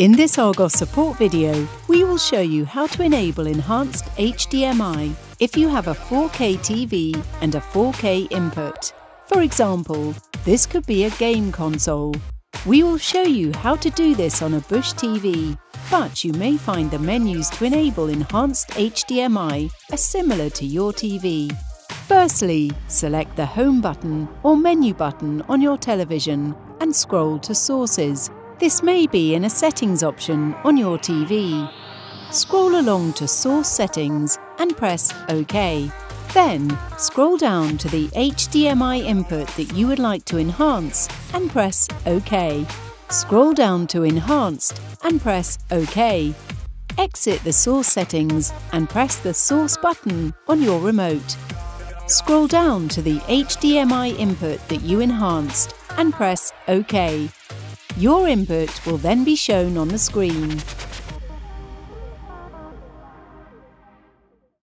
In this Argos support video, we will show you how to enable enhanced HDMI if you have a 4K TV and a 4K input. For example, this could be a game console. We will show you how to do this on a Bush TV, but you may find the menus to enable enhanced HDMI are similar to your TV. Firstly, select the Home button or Menu button on your television and scroll to Sources this may be in a settings option on your TV. Scroll along to Source Settings and press OK. Then, scroll down to the HDMI input that you would like to enhance and press OK. Scroll down to Enhanced and press OK. Exit the source settings and press the Source button on your remote. Scroll down to the HDMI input that you enhanced and press OK. Your input will then be shown on the screen.